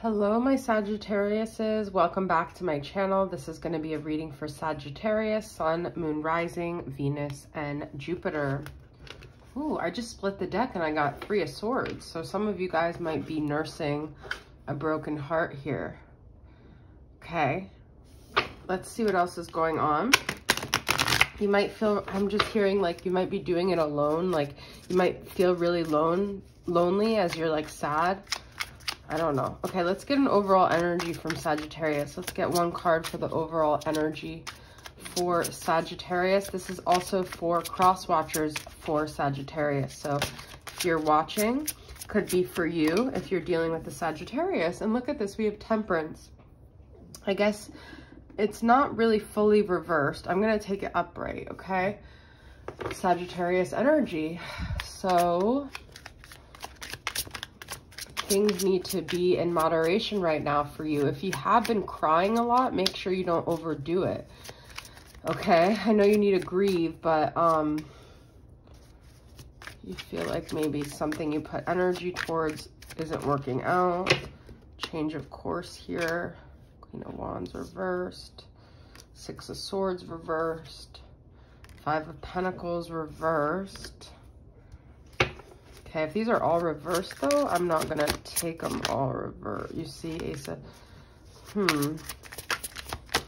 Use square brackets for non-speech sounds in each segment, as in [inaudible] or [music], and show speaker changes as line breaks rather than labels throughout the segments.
Hello, my Sagittariuses. Welcome back to my channel. This is going to be a reading for Sagittarius, Sun, Moon, Rising, Venus, and Jupiter. Ooh, I just split the deck and I got Three of Swords. So some of you guys might be nursing a broken heart here. Okay, let's see what else is going on. You might feel, I'm just hearing like you might be doing it alone. Like you might feel really lone, lonely as you're like sad I don't know. Okay, let's get an overall energy from Sagittarius. Let's get one card for the overall energy for Sagittarius. This is also for cross watchers for Sagittarius. So if you're watching, could be for you if you're dealing with the Sagittarius. And look at this, we have temperance. I guess it's not really fully reversed. I'm going to take it upright, okay? Sagittarius energy. So things need to be in moderation right now for you. If you have been crying a lot, make sure you don't overdo it. Okay, I know you need to grieve, but um, you feel like maybe something you put energy towards isn't working out. Change of course here. Queen of Wands reversed. Six of Swords reversed. Five of Pentacles reversed. Okay, if these are all reversed though, I'm not gonna take them all reverse. You see, of, hmm.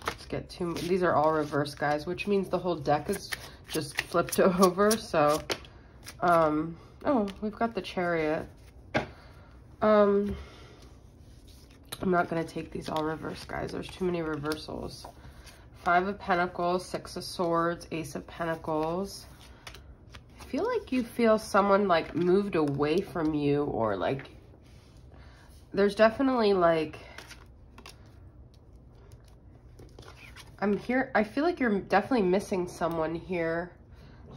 Let's get two, these are all reversed guys, which means the whole deck is just flipped [laughs] over. So, um, oh, we've got the chariot. Um, I'm not gonna take these all reversed guys. There's too many reversals. Five of Pentacles, Six of Swords, Ace of Pentacles feel like you feel someone like moved away from you or like there's definitely like I'm here I feel like you're definitely missing someone here.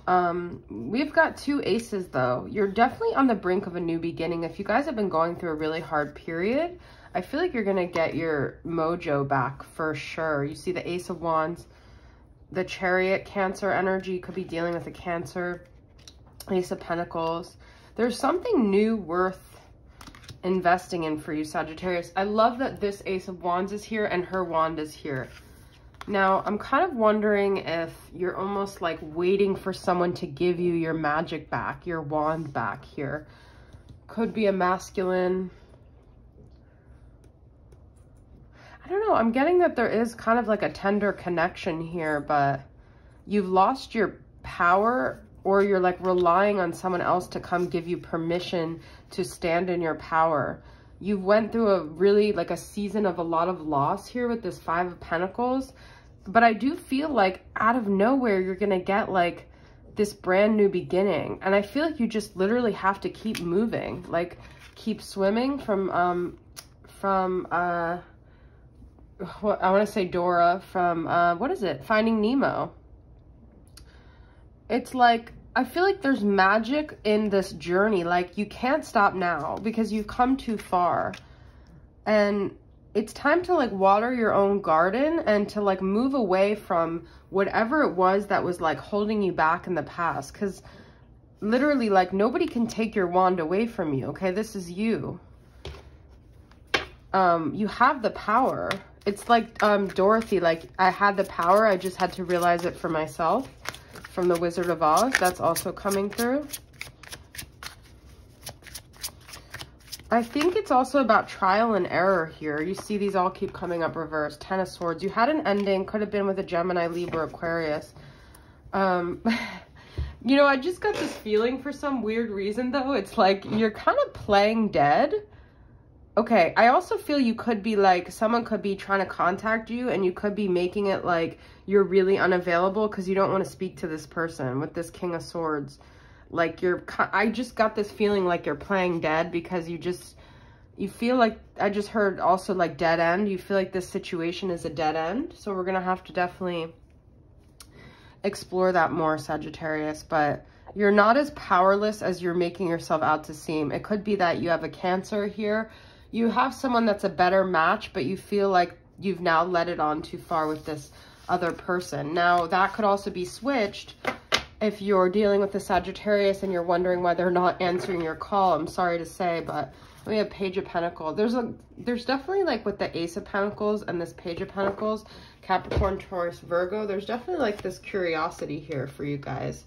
Um we've got two aces though. You're definitely on the brink of a new beginning. If you guys have been going through a really hard period I feel like you're gonna get your mojo back for sure. You see the ace of wands the chariot cancer energy could be dealing with a cancer Ace of Pentacles. There's something new worth investing in for you, Sagittarius. I love that this Ace of Wands is here and her wand is here. Now, I'm kind of wondering if you're almost like waiting for someone to give you your magic back, your wand back here. Could be a masculine. I don't know. I'm getting that there is kind of like a tender connection here, but you've lost your power or you're like relying on someone else to come give you permission to stand in your power. You went through a really like a season of a lot of loss here with this five of pentacles. But I do feel like out of nowhere, you're going to get like this brand new beginning. And I feel like you just literally have to keep moving, like keep swimming from, um, from, uh, what I want to say Dora from, uh, what is it? Finding Nemo it's like, I feel like there's magic in this journey. Like, you can't stop now because you've come too far. And it's time to, like, water your own garden and to, like, move away from whatever it was that was, like, holding you back in the past. Because literally, like, nobody can take your wand away from you, okay? This is you. Um, you have the power. It's like um, Dorothy, like, I had the power. I just had to realize it for myself from the Wizard of Oz. That's also coming through. I think it's also about trial and error here. You see these all keep coming up reversed. Ten of Swords. You had an ending. Could have been with a Gemini, Libra, Aquarius. Um, [laughs] you know, I just got this feeling for some weird reason, though. It's like you're kind of playing dead Okay, I also feel you could be like, someone could be trying to contact you and you could be making it like you're really unavailable because you don't want to speak to this person with this King of Swords. Like you're, I just got this feeling like you're playing dead because you just, you feel like, I just heard also like dead end. You feel like this situation is a dead end. So we're to have to definitely explore that more, Sagittarius. But you're not as powerless as you're making yourself out to seem. It could be that you have a cancer here you have someone that's a better match, but you feel like you've now let it on too far with this other person. Now, that could also be switched if you're dealing with a Sagittarius and you're wondering why they're not answering your call. I'm sorry to say, but We have Page of Pentacles. There's a there's definitely like with the Ace of Pentacles and this Page of Pentacles, Capricorn, Taurus, Virgo, there's definitely like this curiosity here for you guys.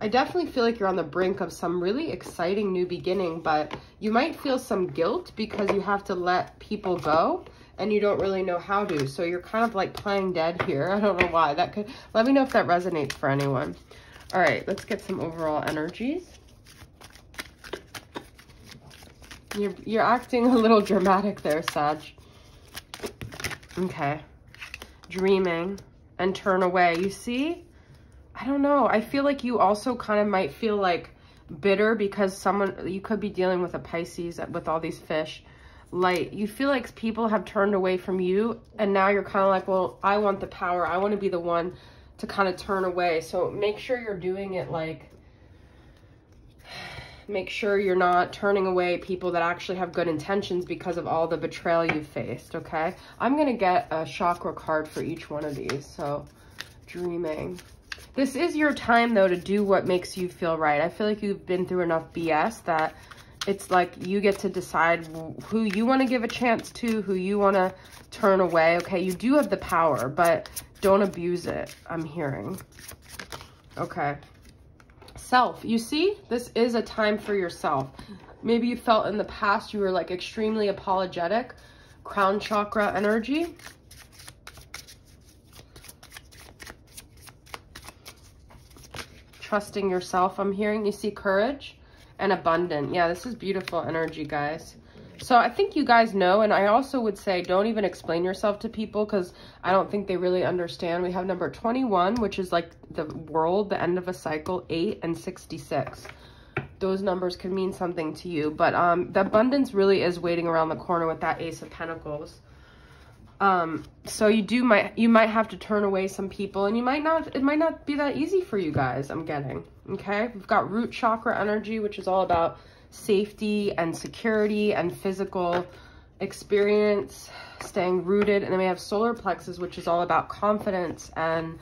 I definitely feel like you're on the brink of some really exciting new beginning, but you might feel some guilt because you have to let people go and you don't really know how to. So you're kind of like playing dead here. [laughs] I don't know why. That could let me know if that resonates for anyone. All right, let's get some overall energies. You're, you're acting a little dramatic there, Sag. Okay. Dreaming and turn away. You see? I don't know. I feel like you also kind of might feel like bitter because someone, you could be dealing with a Pisces with all these fish. Like You feel like people have turned away from you and now you're kind of like, well, I want the power. I want to be the one to kind of turn away. So make sure you're doing it like [sighs] make sure you're not turning away people that actually have good intentions because of all the betrayal you've faced, okay? I'm going to get a chakra card for each one of these. So, dreaming. This is your time, though, to do what makes you feel right. I feel like you've been through enough BS that it's like you get to decide who you want to give a chance to, who you want to turn away, okay? You do have the power, but don't abuse it, I'm hearing. Okay self. You see, this is a time for yourself. Maybe you felt in the past you were like extremely apologetic. Crown chakra energy. Trusting yourself, I'm hearing. You see courage and abundant. Yeah, this is beautiful energy, guys. So I think you guys know, and I also would say don't even explain yourself to people because I don't think they really understand. We have number 21, which is like the world, the end of a cycle, 8 and 66. Those numbers could mean something to you, but um, the abundance really is waiting around the corner with that Ace of Pentacles. Um, so you do might you might have to turn away some people, and you might not. It might not be that easy for you guys. I'm getting okay. We've got root chakra energy, which is all about safety and security and physical experience, staying rooted. And then we have solar plexus, which is all about confidence and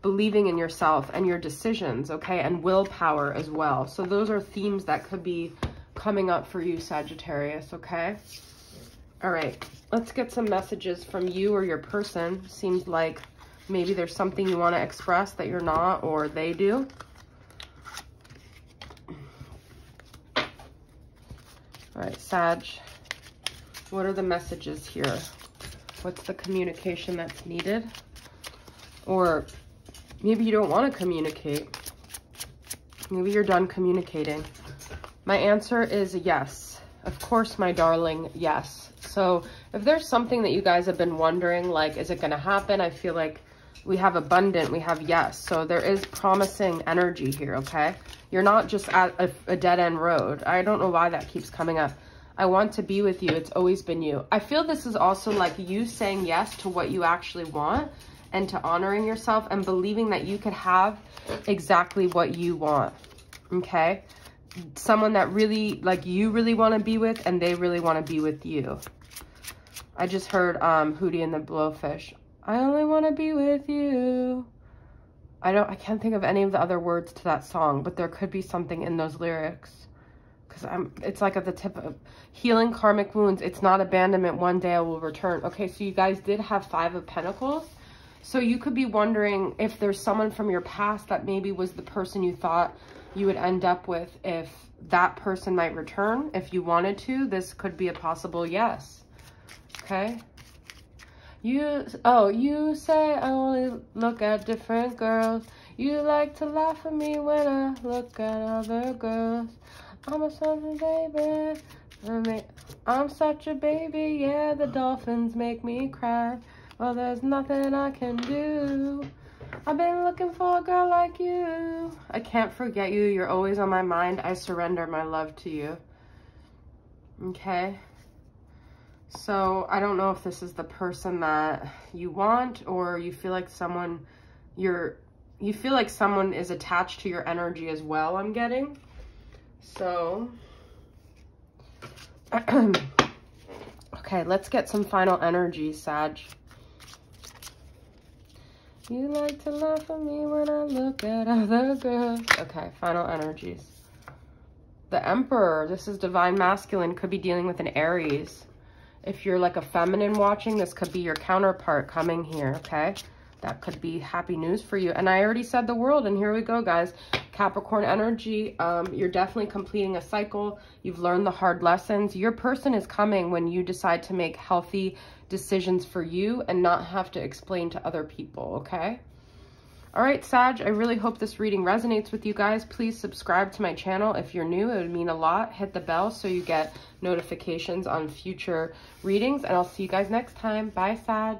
believing in yourself and your decisions, okay? And willpower as well. So those are themes that could be coming up for you, Sagittarius, okay? All right, let's get some messages from you or your person. Seems like maybe there's something you want to express that you're not or they do. All right, Sag, what are the messages here? What's the communication that's needed? Or maybe you don't want to communicate. Maybe you're done communicating. My answer is yes. Of course, my darling, yes. So if there's something that you guys have been wondering, like, is it going to happen? I feel like we have abundant, we have yes. So there is promising energy here, okay? You're not just at a, a dead end road. I don't know why that keeps coming up. I want to be with you. It's always been you. I feel this is also like you saying yes to what you actually want and to honoring yourself and believing that you could have exactly what you want, okay? Someone that really, like you really want to be with and they really want to be with you. I just heard um, Hootie and the Blowfish. I only want to be with you. I don't, I can't think of any of the other words to that song, but there could be something in those lyrics. Because I'm, it's like at the tip of healing karmic wounds. It's not abandonment. One day I will return. Okay, so you guys did have five of pentacles. So you could be wondering if there's someone from your past that maybe was the person you thought you would end up with if that person might return. If you wanted to, this could be a possible yes. Okay. You, oh, you say I only look at different girls. You like to laugh at me when I look at other girls. I'm a something baby. I'm such a baby, yeah, the dolphins make me cry. Well, there's nothing I can do. I've been looking for a girl like you. I can't forget you. You're always on my mind. I surrender my love to you. Okay. So I don't know if this is the person that you want or you feel like someone you're you feel like someone is attached to your energy as well, I'm getting. So [clears throat] okay, let's get some final energy, Sag. You like to laugh at me when I look at other girls. Okay, final energies. the Emperor. This is Divine Masculine. Could be dealing with an Aries. If you're like a feminine watching, this could be your counterpart coming here, okay? That could be happy news for you. And I already said the world, and here we go, guys. Capricorn energy, um, you're definitely completing a cycle. You've learned the hard lessons. Your person is coming when you decide to make healthy decisions for you and not have to explain to other people, okay? All right, Sag, I really hope this reading resonates with you guys. Please subscribe to my channel if you're new. It would mean a lot. Hit the bell so you get notifications on future readings, and I'll see you guys next time. Bye, Sag.